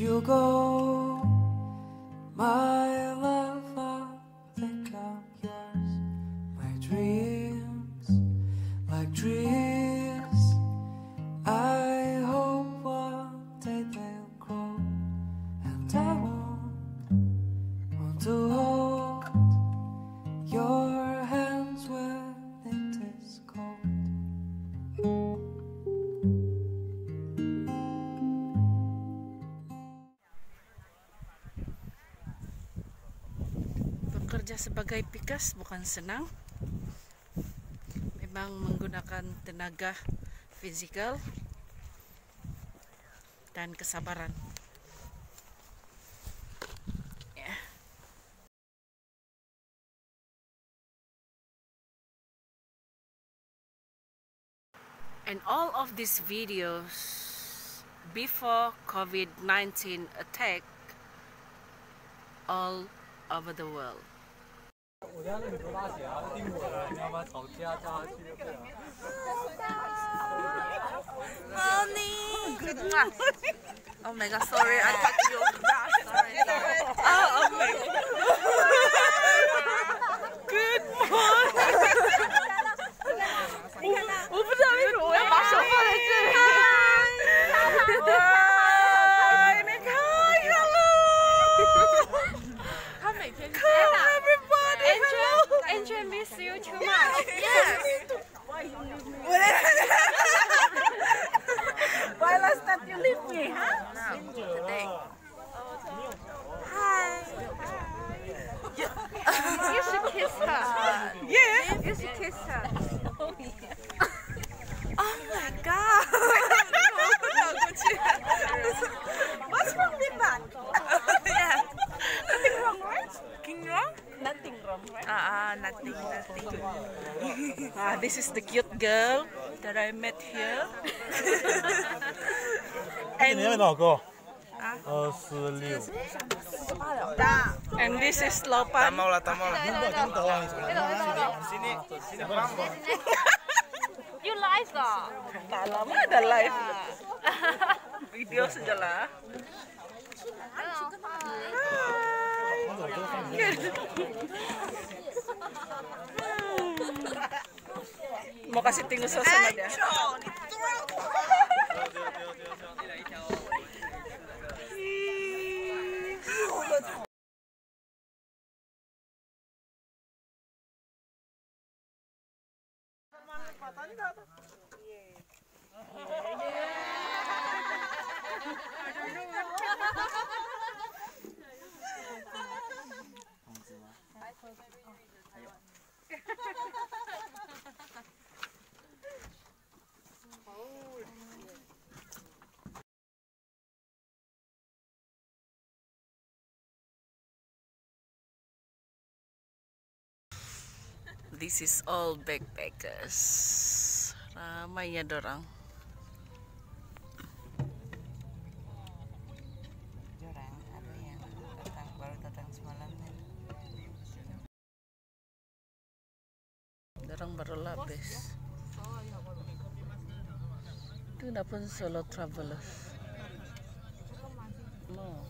you go, my sebagai pikas bukan senang. Memang menggunakan tenaga fisikal dan kesabaran. Ya. And all of these videos before COVID-19 attack all over the world. 我家那个多大血啊？盯我了，你要不要吵架叫她去就对了。Morning. Good morning. Oh my god, sorry, I touched you. Miss you too much. Yes. Why last time you leave me, huh? Today. You should kiss her. Yeah. You should kiss her. Oh, oh my god. this is the cute girl that I met here. 你那边多少个？啊二十六。 And this is Lopan. Tama lah, tama lah. You live though. Tak lama ada live. Video Mau kasih tinggal suasana dia. Ya dorang. Jorang ada yang datang baru datang semalam kan Dorang baru labis. Itu pun solo travelers. No.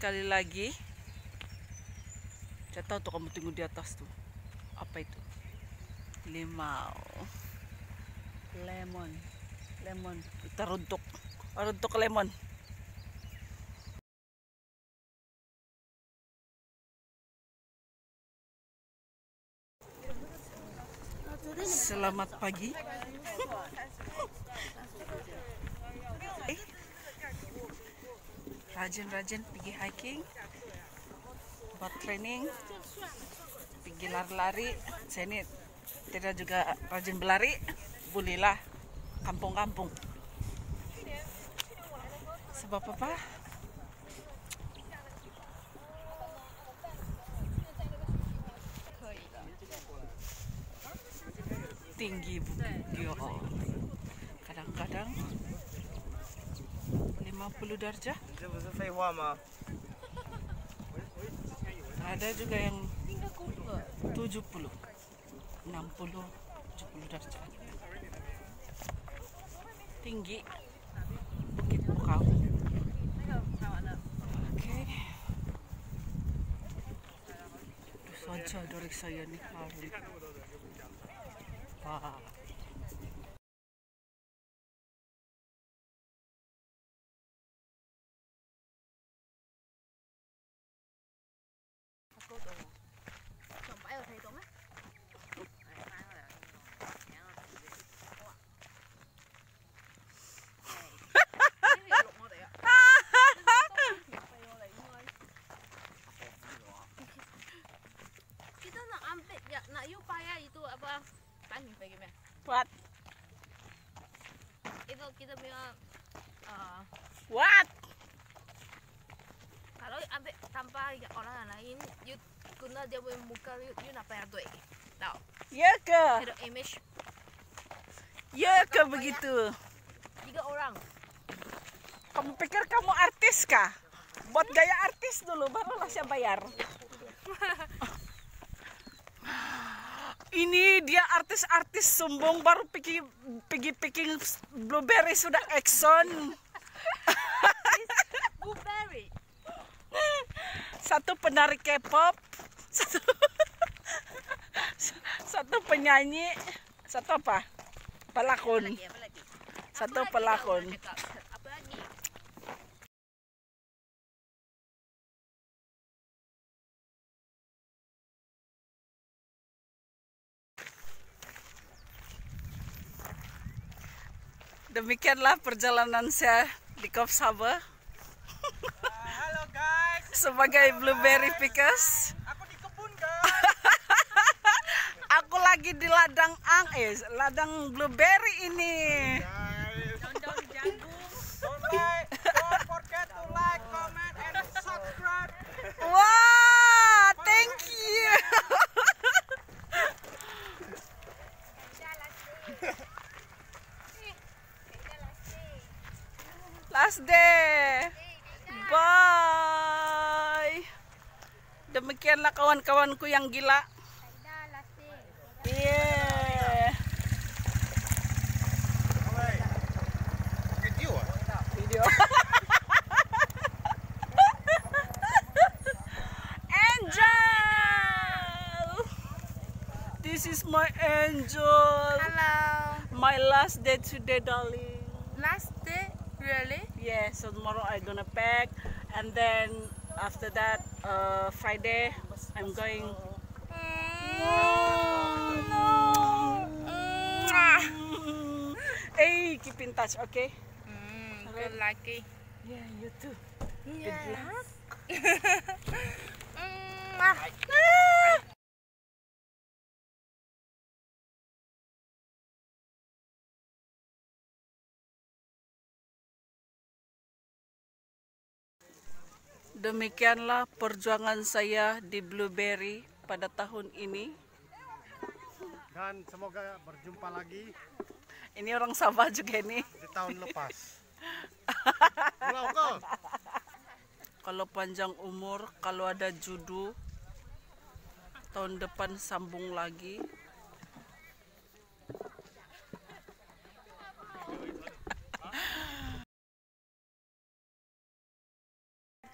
Sekali lagi. Saya tahu tuh kamu tunggu di atas tuh. Apa itu? Limau. Lemon. Lemon. Kita runtuk. Runtuk lemon. Selamat pagi. rajin-rajin pergi hiking buat training pergi lari-lari. Saya ini tidak juga rajin berlari bolehlah kampung-kampung. Sebab apa? Tinggi bukit kadang-kadang 50 darjah. Ada juga yang 70 60 70 darjah. Tinggi. Bukit bukau. Oke. Saja dari saya nih Wah. wah. Ya, nak you payah itu apa? Pangin bagaimana? what Itu kita punya uh, what kalau ambil tanpa ya, orang lain, you guna dia punya muka you, you nak payah duit. Tahu? ya ke Itu image ya ke begitu tiga orang. Kamu pikir kamu artis kah? Buat gaya artis dulu, barulah saya bayar. Ini dia artis-artis sombong baru pergi pergi picking blueberry sudah Exxon. Blueberry. Satu penari K-pop, satu satu penyanyi, satu apa? Pelakon. Satu pelakon. yang nak cakap? Apa lagi? Demikianlah perjalanan saya di Kop Saba Halo guys, sebagai blueberry pickers. aku di kebun guys. Aku lagi di ladang ang eh ladang blueberry ini. Don't like, don't forget to like, comment, and subscribe. Wah, thank you. Last day. Bye. Demikianlah kawan-kawanku yang gila. Yeah. Video? Video. Angel. This is my angel. Hello. My last day today, darling. Last day, really? Yeah, so tomorrow I'm gonna pack, and then after that, uh, Friday, I'm going. Hey, keep in touch, okay? Mm, good lucky. Yeah, you too. Yes. Demikianlah perjuangan saya di Blueberry pada tahun ini. Dan semoga berjumpa lagi Ini orang Sabah juga nih. di tahun lepas. Kalau panjang umur, kalau ada judu, tahun depan sambung lagi.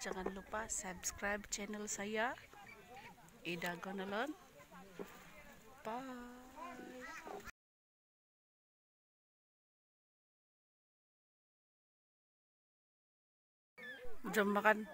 jangan lupa subscribe channel saya Ida Gonalon. Bye. Jom makan.